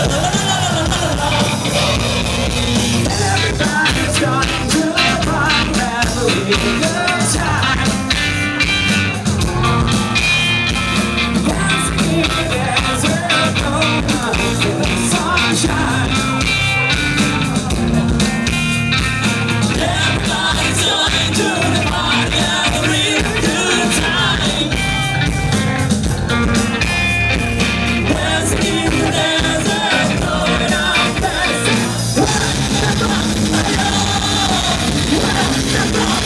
Uh-huh. Stop!